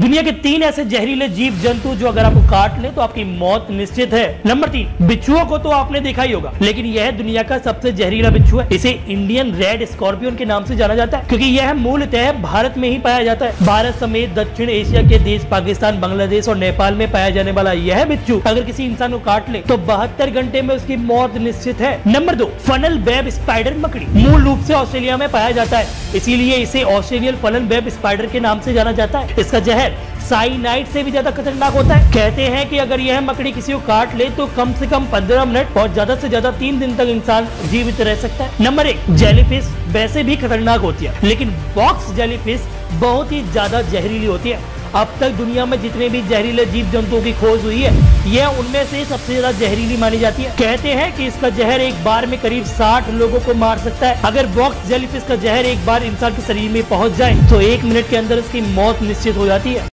दुनिया के तीन ऐसे जहरीले जीव जंतु जो अगर आपको काट ले तो आपकी मौत निश्चित है। नंबर तीन, बिच्छुओं को तो आपने देखा ही होगा, लेकिन यह दुनिया का सबसे जहरीला बिच्छू है। इसे इंडियन रेड स्कॉर्पियन के नाम से जाना जाता है, क्योंकि यह मूलतः भारत में ही पाया जाता है। भारत समेत दक्षिण एशिया के देश पाकिस्तान, बांग्लादेश और नेपाल में पाया जाने वाला यह बिच्छू, अगर किसी इंसान को काट ले तो बहत्तर घंटे में उसकी मौत निश्चित है। नंबर दो, फनल वेब स्पाइडर मकड़ी, मूल रूप से ऑस्ट्रेलिया में पाया जाता है, इसीलिए इसे ऑस्ट्रेलियन फनल वेब स्पाइडर के नाम से जाना जाता है। इसका जहर साइनाइड से भी ज़्यादा खतरनाक होता है। कहते हैं कि अगर यह मकड़ी किसी को काट ले तो कम से कम पंद्रह मिनट और ज़्यादा से ज़्यादा तीन दिन तक इंसान जीवित रह सकता है। नंबर एक जेलीफिश वैसे भी खतरनाक होती है, लेकिन बॉक्स जेलीफिश बहुत ही ज़्यादा जहरीली होती है। अब तक दुनिया में जितने भी जहरीले जीव जंतुओं की खोज हुई है, यह उनमें से सबसे ज़्यादा जहरीली मानी जाती है। कहते हैं कि इसका जहर एक बार में करीब 60 लोगों को मार सकता है। अगर बॉक्स जेलीफिश का जहर एक बार इंसान के शरीर में पहुँच जाए तो एक मिनट के अंदर इसकी मौत निश्चित हो जाती है।